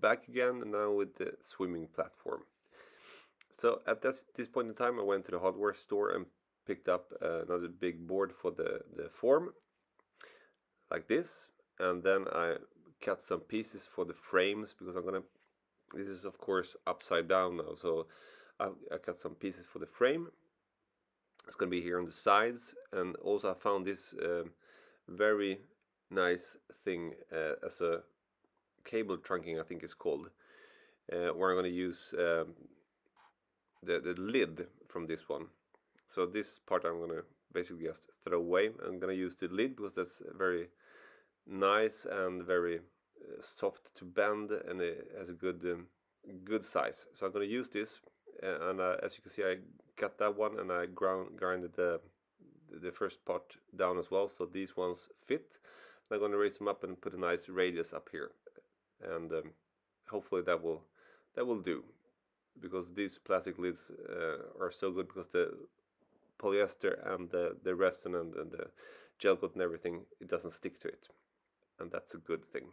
back again and now with the swimming platform. So at this, this point in time I went to the hardware store and picked up uh, another big board for the, the form like this. And then I cut some pieces for the frames because I'm gonna this is of course upside down now. So I, I cut some pieces for the frame. It's gonna be here on the sides. And also I found this um, very nice thing uh, as a cable trunking I think it's called uh, where I'm gonna use um, the, the lid from this one. So this part I'm gonna basically just throw away. I'm gonna use the lid because that's very nice and very uh, soft to bend and it has a good um, good size. So I'm gonna use this uh, and uh, as you can see I cut that one and I ground grinded the the first part down as well so these ones fit. I'm gonna raise them up and put a nice radius up here and um, hopefully that will that will do because these plastic lids uh, are so good because the polyester and the, the resin and, and the gel coat and everything it doesn't stick to it and that's a good thing.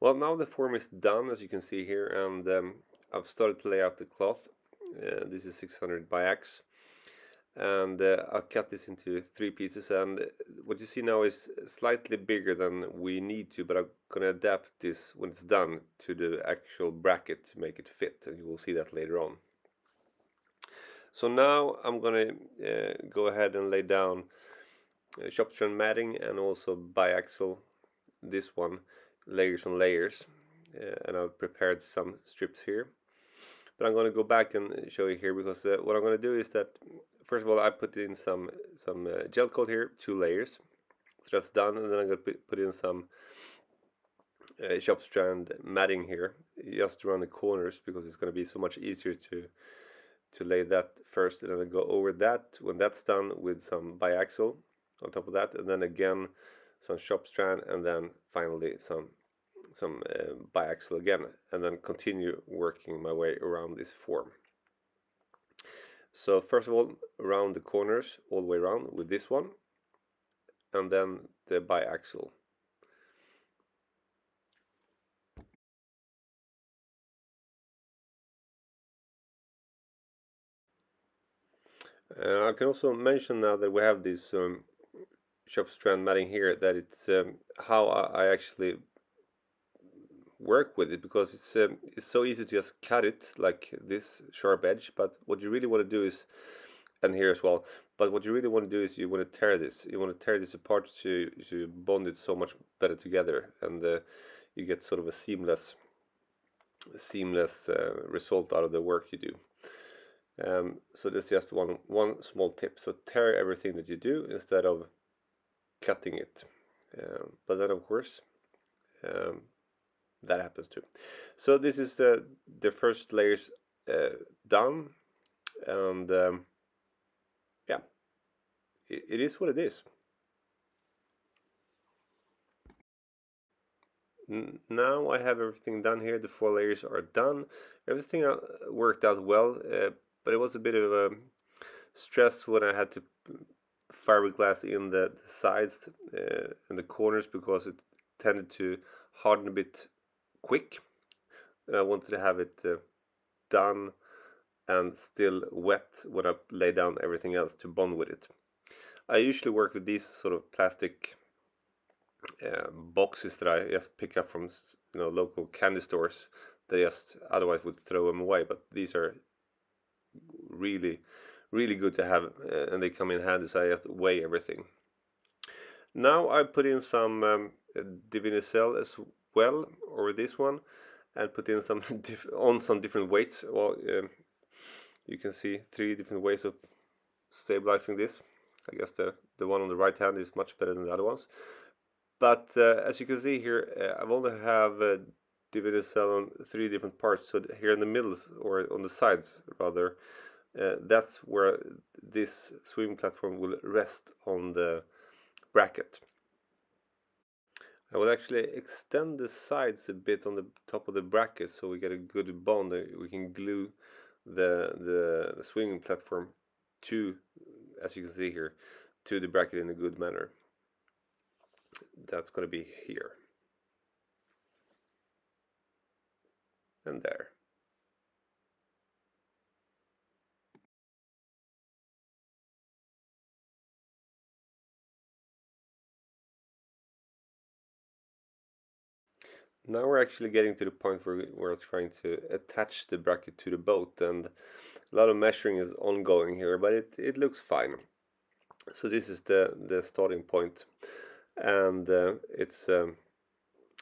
Well now the form is done as you can see here and um, I've started to lay out the cloth. Uh, this is 600 biax and uh, I'll cut this into three pieces and what you see now is slightly bigger than we need to but I'm gonna adapt this when it's done to the actual bracket to make it fit and you will see that later on. So now I'm gonna uh, go ahead and lay down uh, shop matting and also biaxial this one layers on layers uh, and I've prepared some strips here. But I'm going to go back and show you here because uh, what I'm going to do is that first of all I put in some some uh, gel coat here two layers so that's done and then I'm going to put in some uh, shop strand matting here just around the corners because it's going to be so much easier to to lay that first and then go over that when that's done with some biaxial on top of that and then again some shop strand and then finally some some uh, biaxial again and then continue working my way around this form. So first of all around the corners all the way around with this one and then the biaxial. Uh, I can also mention now that we have this um, shop strand matting here that it's um, how I actually work with it because it's um, it's so easy to just cut it like this sharp edge. But what you really want to do is and here as well but what you really want to do is you want to tear this you want to tear this apart to, to bond it so much better together. And uh, you get sort of a seamless seamless uh, result out of the work you do. Um, so this is just one one small tip. So tear everything that you do instead of cutting it. Um, but then of course um, that happens too. So this is the the first layers uh, done, and um, yeah, it, it is what it is. now I have everything done here. The four layers are done. Everything uh, worked out well, uh, but it was a bit of a stress when I had to fiberglass in the, sides uh, and the corners because it tended to harden a bit quick and I wanted to have it uh, done and still wet when I lay down everything else to bond with it. I usually work with these sort of plastic uh, boxes that I just pick up from you know local candy stores that I just otherwise would throw them away but these are really really good to have uh, and they come in handy so I just weigh everything. Now I put in some um, Divinycell as well or this one and put in some on some different weights. Well um, you can see three different ways of stabilizing this. I guess the the one on the right hand is much better than the other ones. But uh, as you can see here uh, I've only have uh, Divinycell on three different parts. So here in the middle or on the sides rather uh, that's where this swimming platform will rest on the bracket I will actually extend the sides a bit on the top of the bracket so we get a good bond. We can glue the, the, swinging platform to, as you can see here, to the bracket in a good manner. that's going to be here and there Now we're actually getting to the point where we're trying to attach the bracket to the boat and a lot of measuring is ongoing here but it, it looks fine. So this is the, the starting point and uh, it's um,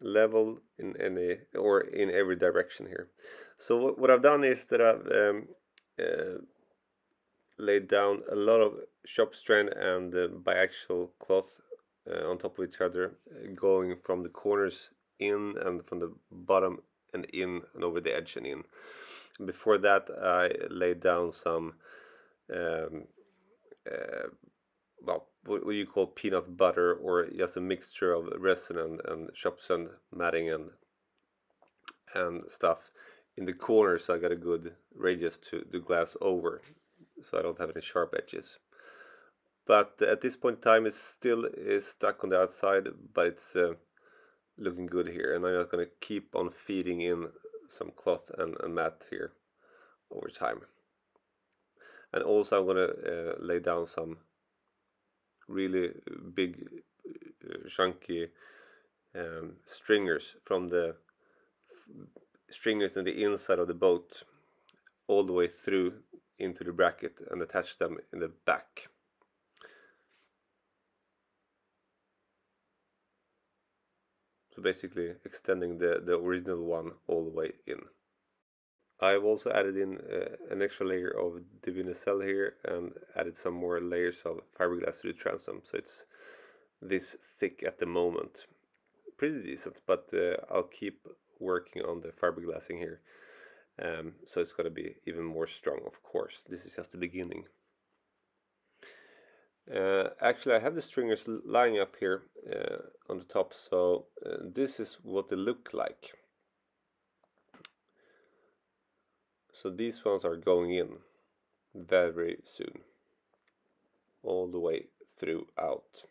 level in any or in every direction here. So what, what I've done is that I've um, uh, laid down a lot of shop strand and uh, biaxial cloth uh, on top of each other going from the corners in and from the bottom and in and over the edge and in. Before that I laid down some um, uh, well what, you call peanut butter or just a mixture of resin and, shops and sand matting and and stuff in the corners so I got a good radius to the glass over so I don't have any sharp edges but at this point in time it still is stuck on the outside but it's uh, looking good here and I'm just going to keep on feeding in some cloth and, and mat here over time. And also I'm going to uh, lay down some really big uh, chunky um, stringers from the stringers in the inside of the boat all the way through into the bracket and attach them in the back basically extending the, the original one all the way in. I've also added in uh, an extra layer of Divinycell here and added some more layers of fiberglass to the transom so it's this thick at the moment. Pretty decent but uh, I'll keep working on the fiberglassing here um, so it's going to be even more strong of course. This is just the beginning. Uh, actually I have the stringers lying up here uh, on the top so uh, this is what they look like. So these ones are going in very soon all the way throughout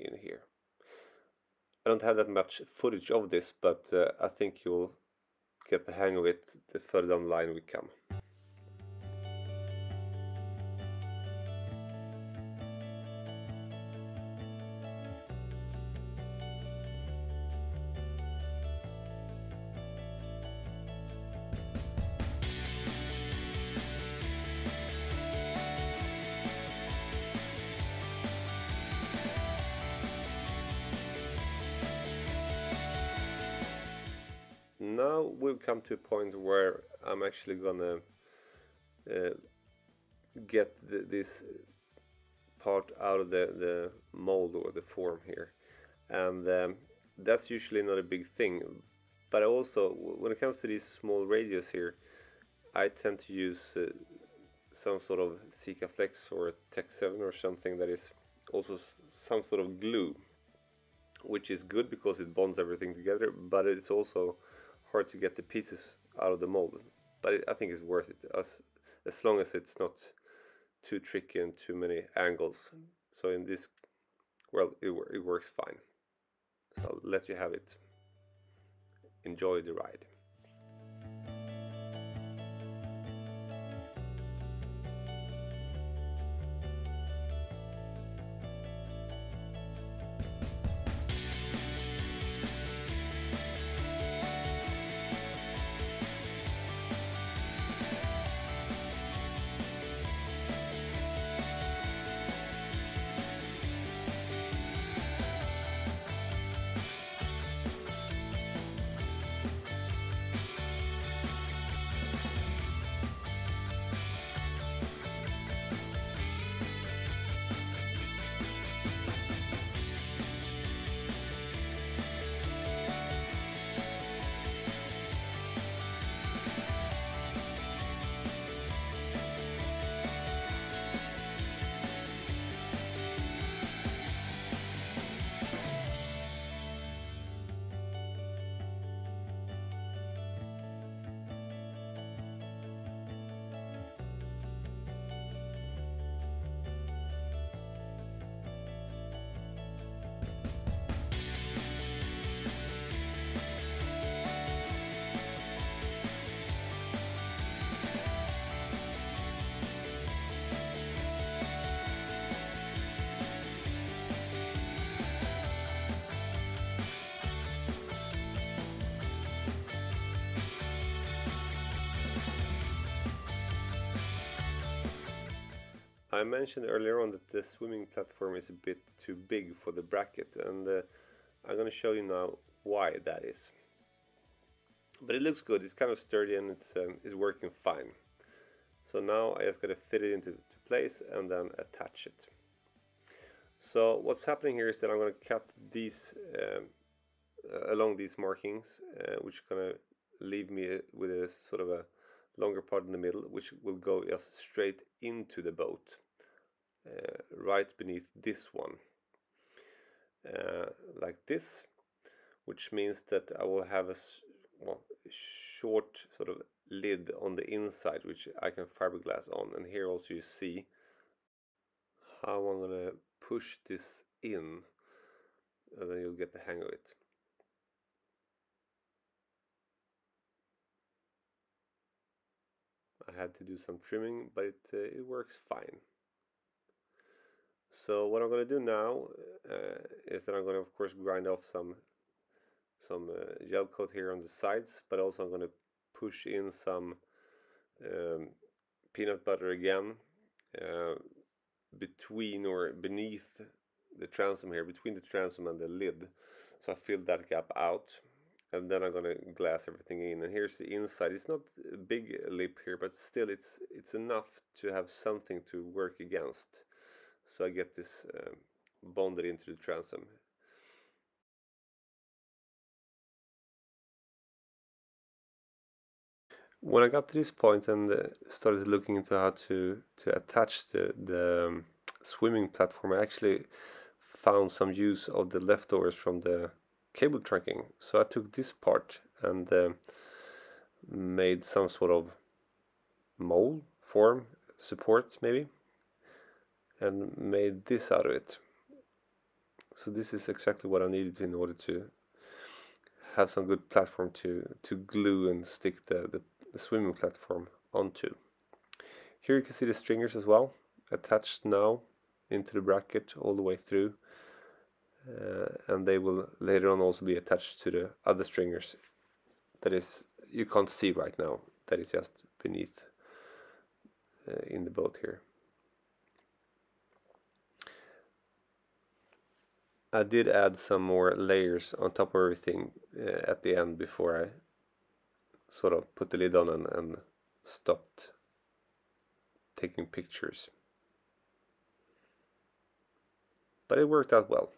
in here. I don't have that much footage of this but uh, I think you'll get the hang of it the further down the line we come now we've come to a point where I'm actually gonna uh, get the, this part out of the, the mold or the form here. And um, that's usually not a big thing. But also when it comes to these small radius here I tend to use uh, some sort of Sikaflex or Tec7 or something that is also some sort of glue which is good because it bonds everything together but it's also hard to get the pieces out of the mold but I think it's worth it as as long as it's not too tricky and too many angles. So in this well it, it works fine. So I'll let you have it. Enjoy the ride I mentioned earlier on that the swimming platform is a bit too big for the bracket and uh, I'm going to show you now why that is. But it looks good, it's kind of sturdy and it's, um, it's working fine. So now I just got to fit it into place and then attach it. So what's happening here is that I'm going to cut these um, uh, along these markings, uh, which are going to leave me with a sort of a longer part in the middle, which will go just straight into the boat, uh, right beneath this one, uh, like this, which means that I will have a well, short sort of lid on the inside, which I can fiberglass on. And here also you see how I'm gonna push this in, and then you'll get the hang of it. I had to do some trimming, but it, uh, it works fine. So what I'm going to do now uh, is that I'm going to of course grind off some some uh, gel coat here on the sides, but also I'm going to push in some um, peanut butter again uh, between or beneath the transom here, between the transom and the lid. So I fill that gap out and then I'm gonna glass everything in. And here's the inside. It's not a big lip here but still it's it's enough to have something to work against so I get this uh, bonded into the transom when I got to this point and uh, started looking into how to to attach the, the um, swimming platform I actually found some use of the leftovers from the cable trunking. So I took this part and uh, made some sort of mold form support maybe and made this out of it. So this is exactly what I needed in order to have some good platform to, to glue and stick the, the, the swimming platform onto. Here you can see the stringers as well attached now into the bracket all the way through uh, and they will later on also be attached to the other stringers that is you can't see right now that is just beneath uh, in the boat here I did add some more layers on top of everything uh, at the end before I sort of put the lid on and, and stopped taking pictures. But it worked out well